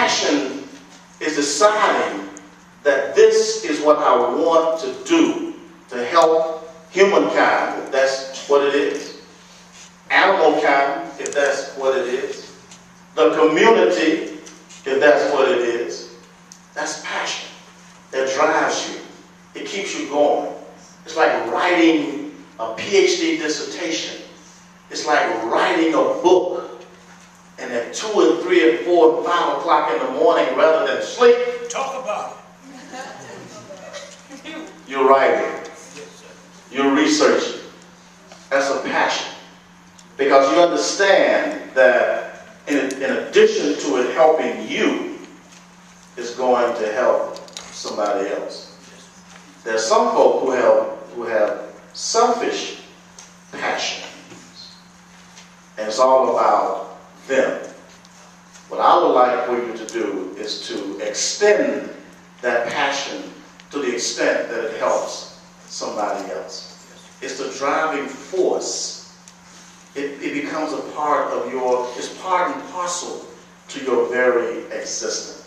passion is a sign that this is what I want to do to help humankind, if that's what it is, animal kind, if that's what it is, the community, if that's what it is. That's passion that drives you. It keeps you going. It's like writing a PhD dissertation. It's like writing a book. At 2 and 3 and 4 and 5 o'clock in the morning, rather than sleep, Talk about it. you're writing. You're researching. That's a passion. Because you understand that in, in addition to it helping you, it's going to help somebody else. There's some folk who have who have selfish passions. And it's all about For you to do is to extend that passion to the extent that it helps somebody else. It's the driving force. It, it becomes a part of your, it's part and parcel to your very existence.